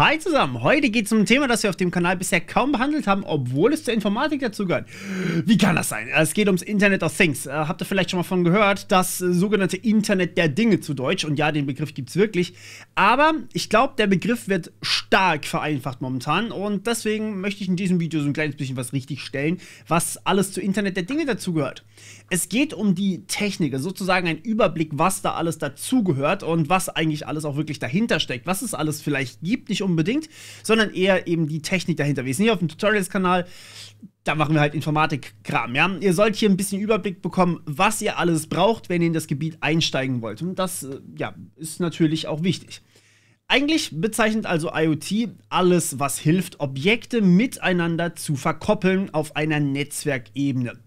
Hi zusammen, heute geht es um ein Thema, das wir auf dem Kanal bisher kaum behandelt haben, obwohl es zur Informatik dazu gehört. Wie kann das sein? Es geht ums Internet of Things. Äh, habt ihr vielleicht schon mal von gehört? Das äh, sogenannte Internet der Dinge zu Deutsch. Und ja, den Begriff gibt es wirklich. Aber ich glaube, der Begriff wird stark vereinfacht momentan. Und deswegen möchte ich in diesem Video so ein kleines bisschen was richtig stellen, was alles zu Internet der Dinge dazugehört. Es geht um die Technik, also sozusagen ein Überblick, was da alles dazugehört und was eigentlich alles auch wirklich dahinter steckt, was es alles vielleicht gibt, nicht unbedingt, sondern eher eben die Technik dahinter. Wir sind hier auf dem Tutorials-Kanal, da machen wir halt Informatik-Kram, ja. Ihr sollt hier ein bisschen Überblick bekommen, was ihr alles braucht, wenn ihr in das Gebiet einsteigen wollt. Und das, äh, ja, ist natürlich auch wichtig. Eigentlich bezeichnet also IoT alles, was hilft, Objekte miteinander zu verkoppeln auf einer Netzwerkebene.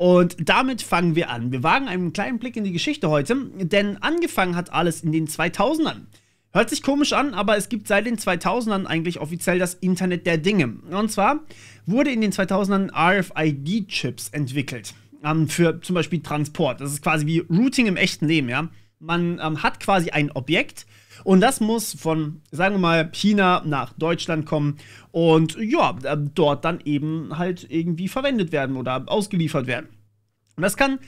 Und damit fangen wir an. Wir wagen einen kleinen Blick in die Geschichte heute, denn angefangen hat alles in den 2000ern. Hört sich komisch an, aber es gibt seit den 2000ern eigentlich offiziell das Internet der Dinge. Und zwar wurde in den 2000ern RFID-Chips entwickelt. Ähm, für zum Beispiel Transport. Das ist quasi wie Routing im echten Leben, ja. Man ähm, hat quasi ein Objekt und das muss von, sagen wir mal, China nach Deutschland kommen und ja, äh, dort dann eben halt irgendwie verwendet werden oder ausgeliefert werden. Und das kann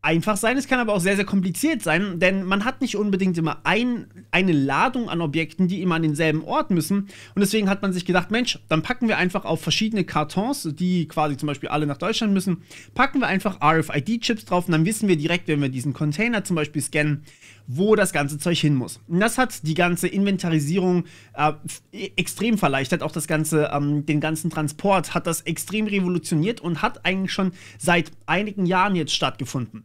einfach sein, es kann aber auch sehr, sehr kompliziert sein, denn man hat nicht unbedingt immer ein, eine Ladung an Objekten, die immer an denselben Ort müssen. Und deswegen hat man sich gedacht, Mensch, dann packen wir einfach auf verschiedene Kartons, die quasi zum Beispiel alle nach Deutschland müssen, packen wir einfach RFID-Chips drauf und dann wissen wir direkt, wenn wir diesen Container zum Beispiel scannen, wo das ganze Zeug hin muss. Und das hat die ganze Inventarisierung äh, extrem verleichtert, auch das ganze, ähm, den ganzen Transport hat das extrem revolutioniert und hat eigentlich schon seit einigen Jahren jetzt stattgefunden.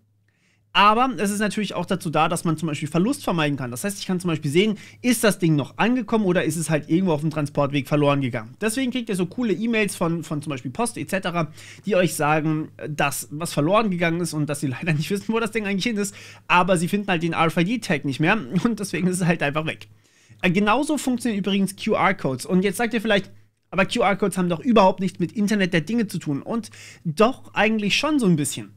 Aber es ist natürlich auch dazu da, dass man zum Beispiel Verlust vermeiden kann. Das heißt, ich kann zum Beispiel sehen, ist das Ding noch angekommen oder ist es halt irgendwo auf dem Transportweg verloren gegangen. Deswegen kriegt ihr so coole E-Mails von, von zum Beispiel Post etc., die euch sagen, dass was verloren gegangen ist und dass sie leider nicht wissen, wo das Ding eigentlich hin ist. Aber sie finden halt den RFID-Tag nicht mehr und deswegen ist es halt einfach weg. Äh, genauso funktionieren übrigens QR-Codes. Und jetzt sagt ihr vielleicht, aber QR-Codes haben doch überhaupt nichts mit Internet der Dinge zu tun. Und doch eigentlich schon so ein bisschen.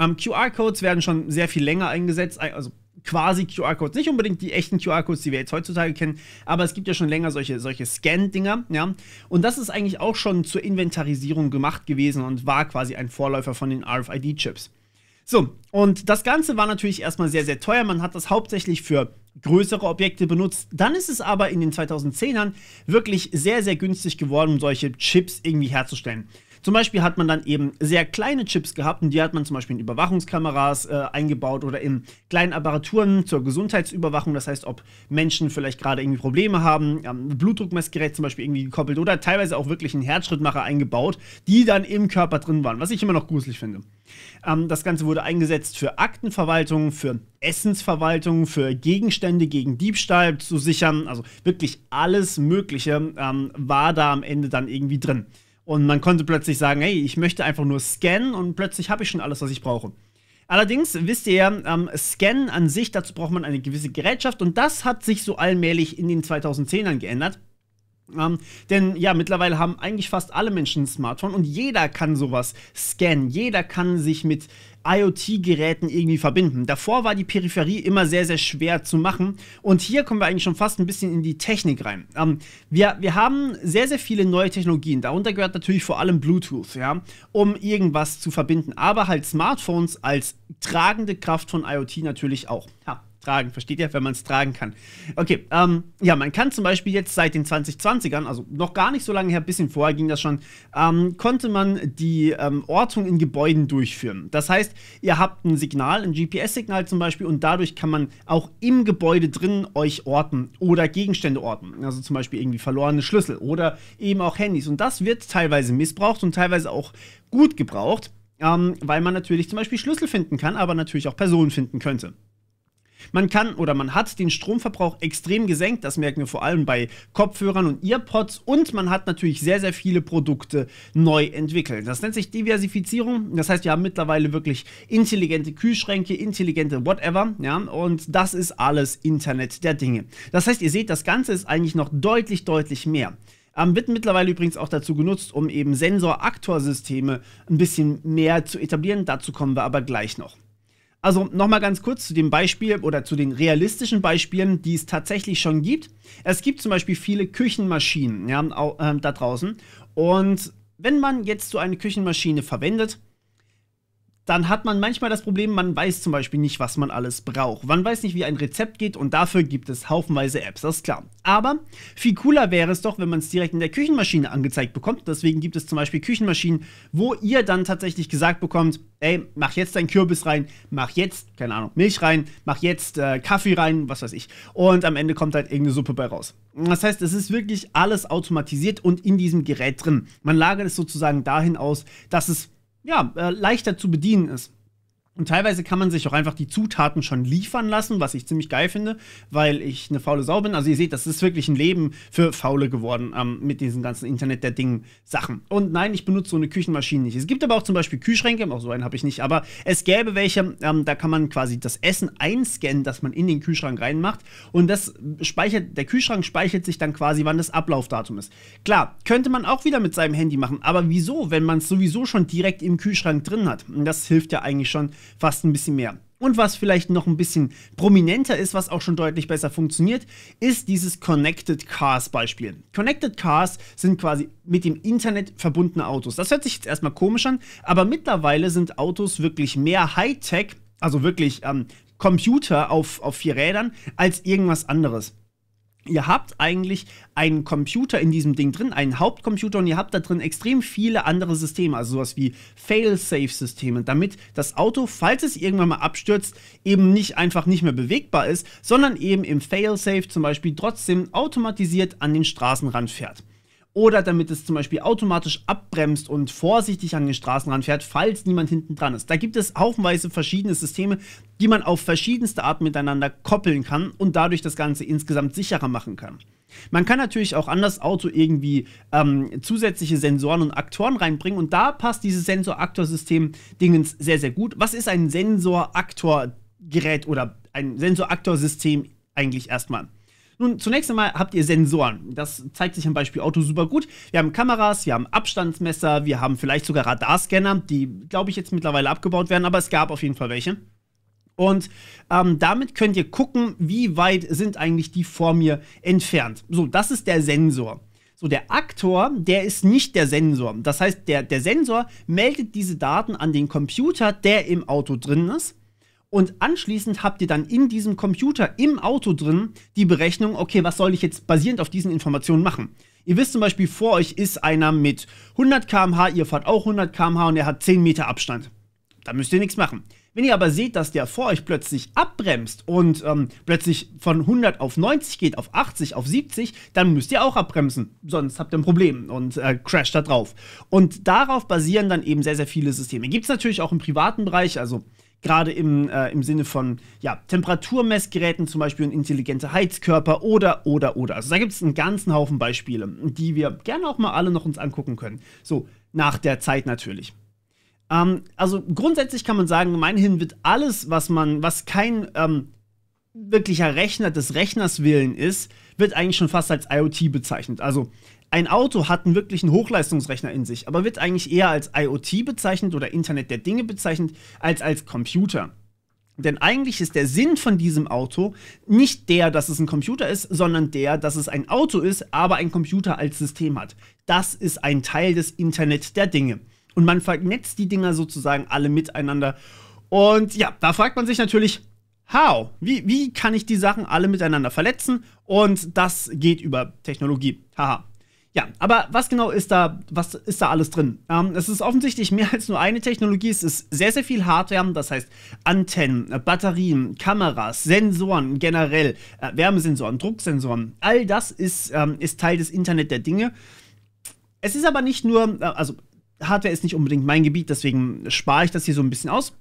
Ähm, QR-Codes werden schon sehr viel länger eingesetzt, also quasi QR-Codes, nicht unbedingt die echten QR-Codes, die wir jetzt heutzutage kennen, aber es gibt ja schon länger solche, solche Scan-Dinger, ja. Und das ist eigentlich auch schon zur Inventarisierung gemacht gewesen und war quasi ein Vorläufer von den RFID-Chips. So, und das Ganze war natürlich erstmal sehr, sehr teuer. Man hat das hauptsächlich für größere Objekte benutzt. Dann ist es aber in den 2010ern wirklich sehr, sehr günstig geworden, um solche Chips irgendwie herzustellen. Zum Beispiel hat man dann eben sehr kleine Chips gehabt und die hat man zum Beispiel in Überwachungskameras äh, eingebaut oder in kleinen Apparaturen zur Gesundheitsüberwachung. Das heißt, ob Menschen vielleicht gerade irgendwie Probleme haben, ähm, Blutdruckmessgerät zum Beispiel irgendwie gekoppelt oder teilweise auch wirklich einen Herzschrittmacher eingebaut, die dann im Körper drin waren, was ich immer noch gruselig finde. Ähm, das Ganze wurde eingesetzt für Aktenverwaltung, für Essensverwaltung, für Gegenstände gegen Diebstahl zu sichern. Also wirklich alles Mögliche ähm, war da am Ende dann irgendwie drin. Und man konnte plötzlich sagen, hey, ich möchte einfach nur scannen und plötzlich habe ich schon alles, was ich brauche. Allerdings wisst ihr ja, ähm, Scannen an sich, dazu braucht man eine gewisse Gerätschaft und das hat sich so allmählich in den 2010ern geändert. Ähm, denn ja, mittlerweile haben eigentlich fast alle Menschen ein Smartphone und jeder kann sowas scannen. Jeder kann sich mit IoT-Geräten irgendwie verbinden. Davor war die Peripherie immer sehr, sehr schwer zu machen. Und hier kommen wir eigentlich schon fast ein bisschen in die Technik rein. Ähm, wir, wir haben sehr, sehr viele neue Technologien. Darunter gehört natürlich vor allem Bluetooth, ja, um irgendwas zu verbinden. Aber halt Smartphones als tragende Kraft von IoT natürlich auch. Ja, tragen. Versteht ihr, wenn man es tragen kann? Okay, ähm, ja, man kann zum Beispiel jetzt seit den 2020ern, also noch gar nicht so lange her, ein bisschen vorher ging das schon, ähm, konnte man die ähm, Ortung in Gebäuden durchführen. Das heißt, ihr habt ein Signal, ein GPS-Signal zum Beispiel, und dadurch kann man auch im Gebäude drin euch orten oder Gegenstände orten. Also zum Beispiel irgendwie verlorene Schlüssel oder eben auch Handys. Und das wird teilweise missbraucht und teilweise auch gut gebraucht. Ähm, weil man natürlich zum Beispiel Schlüssel finden kann, aber natürlich auch Personen finden könnte. Man kann oder man hat den Stromverbrauch extrem gesenkt, das merken wir vor allem bei Kopfhörern und Earpods und man hat natürlich sehr, sehr viele Produkte neu entwickelt. Das nennt sich Diversifizierung, das heißt, wir haben mittlerweile wirklich intelligente Kühlschränke, intelligente whatever, ja, und das ist alles Internet der Dinge. Das heißt, ihr seht, das Ganze ist eigentlich noch deutlich, deutlich mehr. Ähm, wird mittlerweile übrigens auch dazu genutzt, um eben Sensor-Aktorsysteme ein bisschen mehr zu etablieren. Dazu kommen wir aber gleich noch. Also nochmal ganz kurz zu dem Beispiel oder zu den realistischen Beispielen, die es tatsächlich schon gibt. Es gibt zum Beispiel viele Küchenmaschinen ja, äh, da draußen. Und wenn man jetzt so eine Küchenmaschine verwendet, dann hat man manchmal das Problem, man weiß zum Beispiel nicht, was man alles braucht. Man weiß nicht, wie ein Rezept geht und dafür gibt es haufenweise Apps, das ist klar. Aber viel cooler wäre es doch, wenn man es direkt in der Küchenmaschine angezeigt bekommt. Deswegen gibt es zum Beispiel Küchenmaschinen, wo ihr dann tatsächlich gesagt bekommt, ey, mach jetzt deinen Kürbis rein, mach jetzt, keine Ahnung, Milch rein, mach jetzt äh, Kaffee rein, was weiß ich. Und am Ende kommt halt irgendeine Suppe bei raus. Das heißt, es ist wirklich alles automatisiert und in diesem Gerät drin. Man lagert es sozusagen dahin aus, dass es ja, äh, leichter zu bedienen ist. Und teilweise kann man sich auch einfach die Zutaten schon liefern lassen, was ich ziemlich geil finde, weil ich eine faule Sau bin. Also ihr seht, das ist wirklich ein Leben für Faule geworden ähm, mit diesen ganzen Internet der Dingen Sachen. Und nein, ich benutze so eine Küchenmaschine nicht. Es gibt aber auch zum Beispiel Kühlschränke, auch so einen habe ich nicht, aber es gäbe welche, ähm, da kann man quasi das Essen einscannen, das man in den Kühlschrank reinmacht. Und das speichert, der Kühlschrank speichert sich dann quasi, wann das Ablaufdatum ist. Klar, könnte man auch wieder mit seinem Handy machen, aber wieso, wenn man es sowieso schon direkt im Kühlschrank drin hat? Und das hilft ja eigentlich schon fast ein bisschen mehr. Und was vielleicht noch ein bisschen prominenter ist, was auch schon deutlich besser funktioniert, ist dieses Connected Cars Beispiel. Connected Cars sind quasi mit dem Internet verbundene Autos. Das hört sich jetzt erstmal komisch an, aber mittlerweile sind Autos wirklich mehr Hightech, also wirklich ähm, Computer auf, auf vier Rädern, als irgendwas anderes ihr habt eigentlich einen Computer in diesem Ding drin, einen Hauptcomputer und ihr habt da drin extrem viele andere Systeme, also sowas wie Fail-Safe-Systeme, damit das Auto, falls es irgendwann mal abstürzt, eben nicht einfach nicht mehr bewegbar ist, sondern eben im Fail-Safe zum Beispiel trotzdem automatisiert an den Straßenrand fährt oder damit es zum Beispiel automatisch abbremst und vorsichtig an den Straßenrand fährt, falls niemand hinten dran ist. Da gibt es haufenweise verschiedene Systeme, die man auf verschiedenste Arten miteinander koppeln kann und dadurch das Ganze insgesamt sicherer machen kann. Man kann natürlich auch an das Auto irgendwie ähm, zusätzliche Sensoren und Aktoren reinbringen und da passt dieses Sensor-Aktor-System-Dingens sehr, sehr gut. Was ist ein Sensor-Aktor-Gerät oder ein Sensor-Aktor-System eigentlich erstmal? Nun, zunächst einmal habt ihr Sensoren. Das zeigt sich am Beispiel Auto super gut. Wir haben Kameras, wir haben Abstandsmesser, wir haben vielleicht sogar Radarscanner, die, glaube ich, jetzt mittlerweile abgebaut werden, aber es gab auf jeden Fall welche. Und ähm, damit könnt ihr gucken, wie weit sind eigentlich die vor mir entfernt. So, das ist der Sensor. So, der Aktor, der ist nicht der Sensor. Das heißt, der, der Sensor meldet diese Daten an den Computer, der im Auto drin ist. Und anschließend habt ihr dann in diesem Computer im Auto drin die Berechnung, okay, was soll ich jetzt basierend auf diesen Informationen machen? Ihr wisst zum Beispiel, vor euch ist einer mit 100 km/h, ihr fahrt auch 100 km/h und er hat 10 Meter Abstand. Da müsst ihr nichts machen. Wenn ihr aber seht, dass der vor euch plötzlich abbremst und ähm, plötzlich von 100 auf 90 geht, auf 80, auf 70, dann müsst ihr auch abbremsen. Sonst habt ihr ein Problem und äh, crasht da drauf. Und darauf basieren dann eben sehr, sehr viele Systeme. Gibt es natürlich auch im privaten Bereich, also gerade im, äh, im Sinne von ja, Temperaturmessgeräten, zum Beispiel ein intelligenter Heizkörper oder, oder, oder. Also da gibt es einen ganzen Haufen Beispiele, die wir gerne auch mal alle noch uns angucken können. So, nach der Zeit natürlich. Ähm, also grundsätzlich kann man sagen, gemeinhin wird alles, was man, was kein ähm, wirklicher Rechner des Rechners willen ist, wird eigentlich schon fast als IoT bezeichnet. Also ein Auto hat einen wirklichen Hochleistungsrechner in sich, aber wird eigentlich eher als IoT bezeichnet oder Internet der Dinge bezeichnet als als Computer. Denn eigentlich ist der Sinn von diesem Auto nicht der, dass es ein Computer ist, sondern der, dass es ein Auto ist, aber ein Computer als System hat. Das ist ein Teil des Internet der Dinge. Und man vernetzt die Dinger sozusagen alle miteinander. Und ja, da fragt man sich natürlich, how? Wie, wie kann ich die Sachen alle miteinander verletzen? Und das geht über Technologie. Haha. Ja, aber was genau ist da, was ist da alles drin? Ähm, es ist offensichtlich mehr als nur eine Technologie. Es ist sehr, sehr viel Hardware, das heißt Antennen, äh, Batterien, Kameras, Sensoren generell, äh, Wärmesensoren, Drucksensoren. All das ist, ähm, ist Teil des Internet der Dinge. Es ist aber nicht nur, äh, also Hardware ist nicht unbedingt mein Gebiet, deswegen spare ich das hier so ein bisschen aus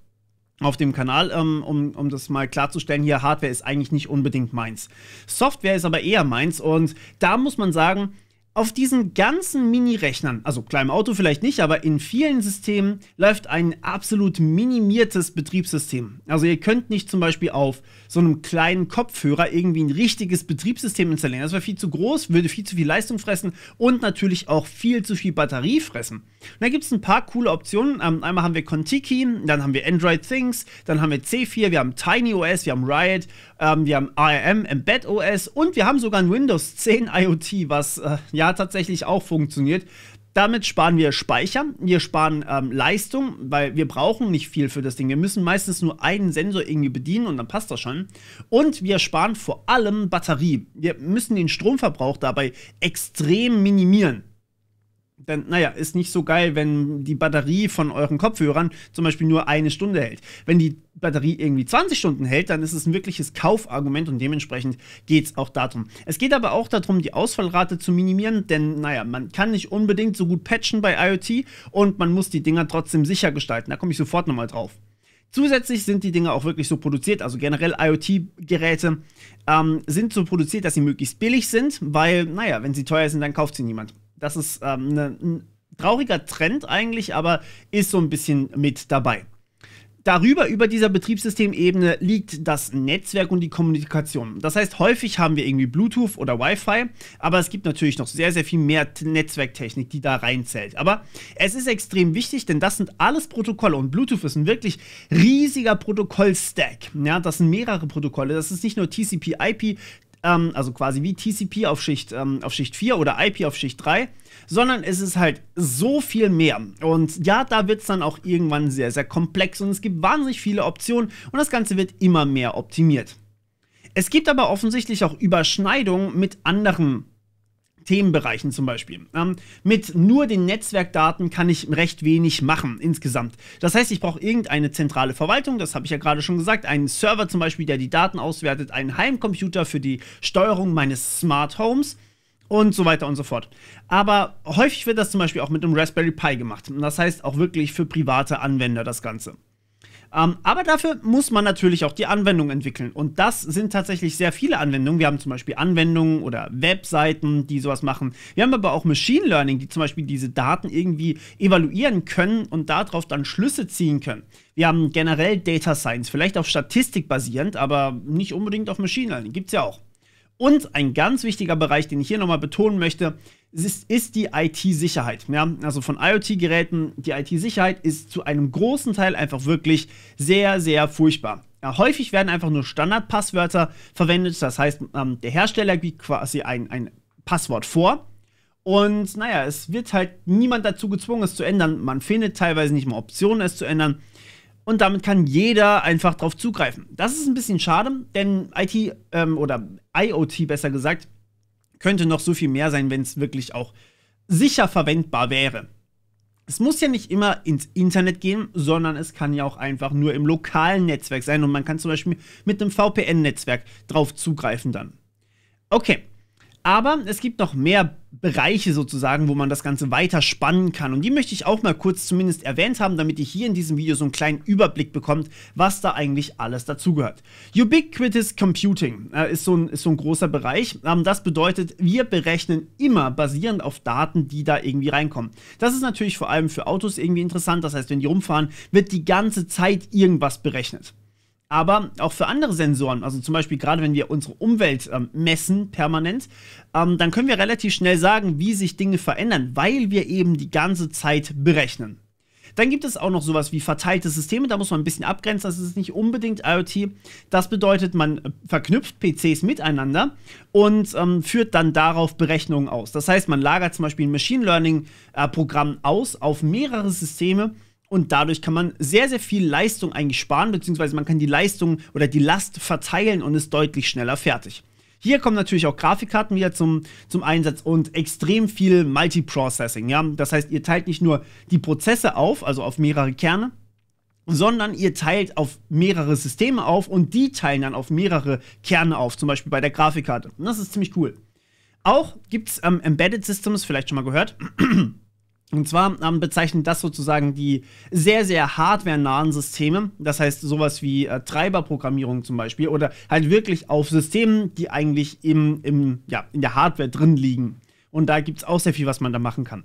auf dem Kanal, ähm, um, um das mal klarzustellen, hier Hardware ist eigentlich nicht unbedingt meins. Software ist aber eher meins und da muss man sagen, Auf diesen ganzen Mini-Rechnern, also kleinem Auto vielleicht nicht, aber in vielen Systemen läuft ein absolut minimiertes Betriebssystem. Also ihr könnt nicht zum Beispiel auf so einem kleinen Kopfhörer irgendwie ein richtiges Betriebssystem installieren. Das wäre viel zu groß, würde viel zu viel Leistung fressen und natürlich auch viel zu viel Batterie fressen. Und da gibt es ein paar coole Optionen. Ähm, einmal haben wir Contiki, dann haben wir Android Things, dann haben wir C4, wir haben TinyOS, wir haben Riot, ähm, wir haben ARM, Embed OS und wir haben sogar ein Windows 10 IoT, was äh, ja tatsächlich auch funktioniert. Damit sparen wir Speicher, wir sparen ähm, Leistung, weil wir brauchen nicht viel für das Ding. Wir müssen meistens nur einen Sensor irgendwie bedienen und dann passt das schon. Und wir sparen vor allem Batterie. Wir müssen den Stromverbrauch dabei extrem minimieren. Denn, naja, ist nicht so geil, wenn die Batterie von euren Kopfhörern zum Beispiel nur eine Stunde hält. Wenn die Batterie irgendwie 20 Stunden hält, dann ist es ein wirkliches Kaufargument und dementsprechend geht es auch darum. Es geht aber auch darum, die Ausfallrate zu minimieren, denn, naja, man kann nicht unbedingt so gut patchen bei IoT und man muss die Dinger trotzdem sicher gestalten. Da komme ich sofort nochmal drauf. Zusätzlich sind die Dinge auch wirklich so produziert, also generell IoT-Geräte ähm, sind so produziert, dass sie möglichst billig sind, weil, naja, wenn sie teuer sind, dann kauft sie niemand. Das ist ähm, ne, ein trauriger Trend eigentlich, aber ist so ein bisschen mit dabei. Darüber, über dieser Betriebssystemebene, liegt das Netzwerk und die Kommunikation. Das heißt, häufig haben wir irgendwie Bluetooth oder Wi-Fi, aber es gibt natürlich noch sehr, sehr viel mehr Netzwerktechnik, die da reinzählt. Aber es ist extrem wichtig, denn das sind alles Protokolle und Bluetooth ist ein wirklich riesiger Protokoll-Stack. Ja, das sind mehrere Protokolle. Das ist nicht nur TCP/IP, ähm, also quasi wie TCP auf Schicht, ähm, auf Schicht 4 oder IP auf Schicht 3, sondern es ist halt so viel mehr. Und ja, da wird es dann auch irgendwann sehr, sehr komplex und es gibt wahnsinnig viele Optionen und das Ganze wird immer mehr optimiert. Es gibt aber offensichtlich auch Überschneidungen mit anderen Themenbereichen zum Beispiel. Ähm, mit nur den Netzwerkdaten kann ich recht wenig machen insgesamt. Das heißt, ich brauche irgendeine zentrale Verwaltung, das habe ich ja gerade schon gesagt, einen Server zum Beispiel, der die Daten auswertet, einen Heimcomputer für die Steuerung meines Smart Homes und so weiter und so fort. Aber häufig wird das zum Beispiel auch mit einem Raspberry Pi gemacht. Das heißt auch wirklich für private Anwender das Ganze. Ähm, aber dafür muss man natürlich auch die Anwendung entwickeln. Und das sind tatsächlich sehr viele Anwendungen. Wir haben zum Beispiel Anwendungen oder Webseiten, die sowas machen. Wir haben aber auch Machine Learning, die zum Beispiel diese Daten irgendwie evaluieren können und darauf dann Schlüsse ziehen können. Wir haben generell Data Science, vielleicht auf Statistik basierend, aber nicht unbedingt auf Machine Learning. Gibt es ja auch. Und ein ganz wichtiger Bereich, den ich hier nochmal betonen möchte, ist, ist die IT-Sicherheit. Ja? Also von IoT-Geräten, die IT-Sicherheit ist zu einem großen Teil einfach wirklich sehr, sehr furchtbar. Ja, häufig werden einfach nur Standardpasswörter verwendet. Das heißt, ähm, der Hersteller gibt quasi ein, ein Passwort vor. Und naja, es wird halt niemand dazu gezwungen, es zu ändern. Man findet teilweise nicht mal Optionen, es zu ändern. Und damit kann jeder einfach drauf zugreifen. Das ist ein bisschen schade, denn IT ähm, oder IoT besser gesagt könnte noch so viel mehr sein, wenn es wirklich auch sicher verwendbar wäre. Es muss ja nicht immer ins Internet gehen, sondern es kann ja auch einfach nur im lokalen Netzwerk sein und man kann zum Beispiel mit einem VPN-Netzwerk drauf zugreifen dann. Okay, aber es gibt noch mehr Bereiche sozusagen, wo man das Ganze weiter spannen kann. Und die möchte ich auch mal kurz zumindest erwähnt haben, damit ihr hier in diesem Video so einen kleinen Überblick bekommt, was da eigentlich alles dazugehört. Ubiquitous Computing äh, ist, so ein, ist so ein großer Bereich. Ähm, das bedeutet, wir berechnen immer basierend auf Daten, die da irgendwie reinkommen. Das ist natürlich vor allem für Autos irgendwie interessant. Das heißt, wenn die rumfahren, wird die ganze Zeit irgendwas berechnet aber auch für andere Sensoren, also zum Beispiel gerade wenn wir unsere Umwelt ähm, messen permanent, ähm, dann können wir relativ schnell sagen, wie sich Dinge verändern, weil wir eben die ganze Zeit berechnen. Dann gibt es auch noch sowas wie verteilte Systeme, da muss man ein bisschen abgrenzen, das ist nicht unbedingt IoT. Das bedeutet, man äh, verknüpft PCs miteinander und ähm, führt dann darauf Berechnungen aus. Das heißt, man lagert zum Beispiel ein Machine Learning-Programm äh, aus auf mehrere Systeme und dadurch kann man sehr, sehr viel Leistung eigentlich sparen, beziehungsweise man kann die Leistung oder die Last verteilen und ist deutlich schneller fertig. Hier kommen natürlich auch Grafikkarten wieder zum, zum Einsatz und extrem viel Multiprocessing. Ja? Das heißt, ihr teilt nicht nur die Prozesse auf, also auf mehrere Kerne, sondern ihr teilt auf mehrere Systeme auf und die teilen dann auf mehrere Kerne auf, zum Beispiel bei der Grafikkarte. Und das ist ziemlich cool. Auch gibt es ähm, Embedded Systems, vielleicht schon mal gehört. Und zwar ähm, bezeichnet das sozusagen die sehr, sehr hardware-nahen Systeme. Das heißt, sowas wie äh, Treiberprogrammierung zum Beispiel oder halt wirklich auf Systemen, die eigentlich im, im, ja, in der Hardware drin liegen. Und da gibt es auch sehr viel, was man da machen kann.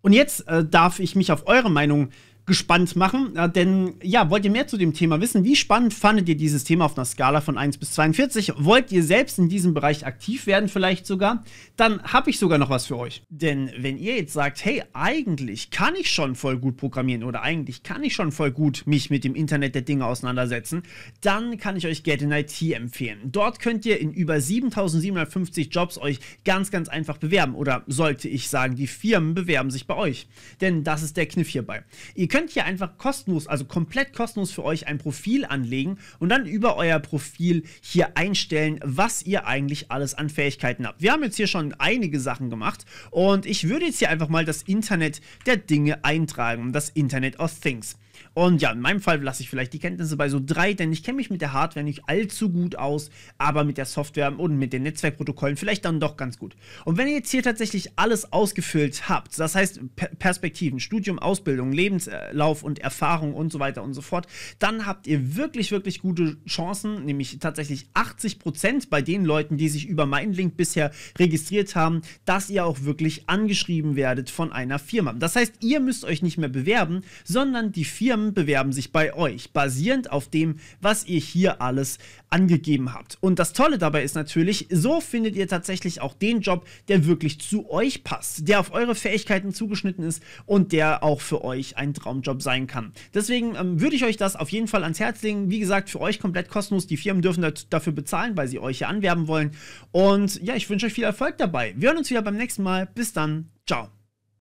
Und jetzt äh, darf ich mich auf eure Meinung gespannt machen. Äh, denn ja, wollt ihr mehr zu dem Thema wissen? Wie spannend fandet ihr dieses Thema auf einer Skala von 1 bis 42? Wollt ihr selbst in diesem Bereich aktiv werden vielleicht sogar? Dann habe ich sogar noch was für euch. Denn wenn ihr jetzt sagt, hey, eigentlich kann ich schon voll gut programmieren oder eigentlich kann ich schon voll gut mich mit dem Internet der Dinge auseinandersetzen, dann kann ich euch Get in IT empfehlen. Dort könnt ihr in über 7750 Jobs euch ganz, ganz einfach bewerben. Oder sollte ich sagen, die Firmen bewerben sich bei euch. Denn das ist der Kniff hierbei. Ihr könnt hier einfach kostenlos, also komplett kostenlos für euch ein Profil anlegen und dann über euer Profil hier einstellen, was ihr eigentlich alles an Fähigkeiten habt. Wir haben jetzt hier schon einige Sachen gemacht und ich würde jetzt hier einfach mal das Internet der Dinge eintragen, das Internet of Things. Und ja, in meinem Fall lasse ich vielleicht die Kenntnisse bei so drei, denn ich kenne mich mit der Hardware nicht allzu gut aus, aber mit der Software und mit den Netzwerkprotokollen vielleicht dann doch ganz gut. Und wenn ihr jetzt hier tatsächlich alles ausgefüllt habt, das heißt Perspektiven, Studium, Ausbildung, Lebenslauf und Erfahrung und so weiter und so fort, dann habt ihr wirklich, wirklich gute Chancen, nämlich tatsächlich 80% bei den Leuten, die sich über meinen Link bisher registriert haben, dass ihr auch wirklich angeschrieben werdet von einer Firma. Das heißt, ihr müsst euch nicht mehr bewerben, sondern die Firma Firmen bewerben sich bei euch, basierend auf dem, was ihr hier alles angegeben habt. Und das Tolle dabei ist natürlich, so findet ihr tatsächlich auch den Job, der wirklich zu euch passt, der auf eure Fähigkeiten zugeschnitten ist und der auch für euch ein Traumjob sein kann. Deswegen ähm, würde ich euch das auf jeden Fall ans Herz legen. Wie gesagt, für euch komplett kostenlos. Die Firmen dürfen dafür bezahlen, weil sie euch hier anwerben wollen. Und ja, ich wünsche euch viel Erfolg dabei. Wir hören uns wieder beim nächsten Mal. Bis dann. Ciao.